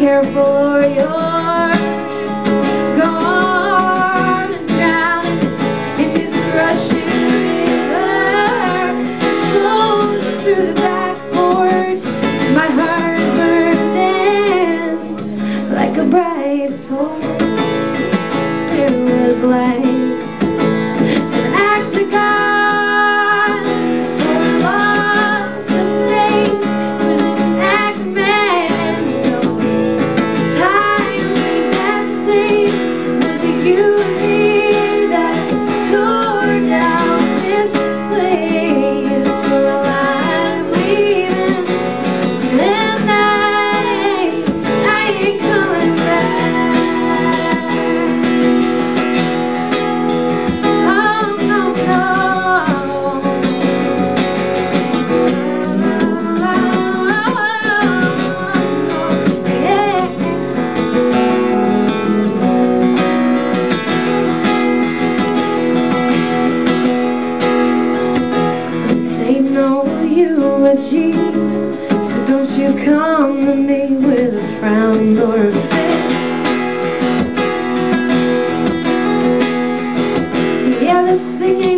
careful or you're gone and down in this rushing river flows through the back porch. My heart burning like a bright torch. There was light. you come to me with a frown or a fist? Yeah, this thing